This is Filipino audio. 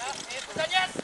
Ah, eh, Punta niyan!